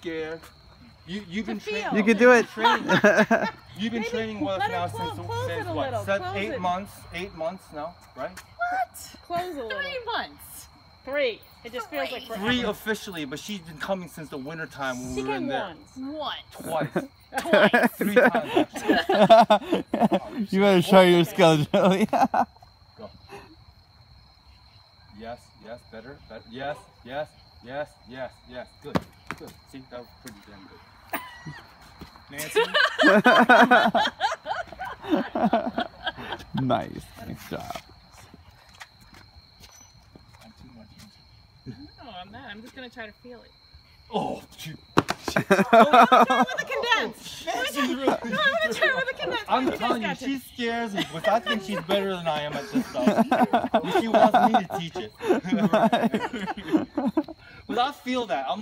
scared. You you've been training. You can do it. You've been Maybe training with us now close- since close since what? little, Seven, close eight it. months. Eight months now, right? What? Close a little. Three months. Three. It just feels like Three. forever. Three officially, but she's been coming since the winter time when She we were in came there. once. What? Twice. Twice. Three times. actually. you better show your skills, Joey. Go. Yes, yes, better, better. Yes, yes, yes, yes, yes. Good, good. See, that was pretty damn good. Nancy, nice. Nice job. I'm too much. No, I'm not. I'm just gonna try to feel it. Oh, she, With oh, the condensed. she's really. No, I'm gonna try with the condensed. I'm You guys telling you, got this. she scares me, but I think she's better than I am at this stuff. she wants me to teach it. I feel that. I'm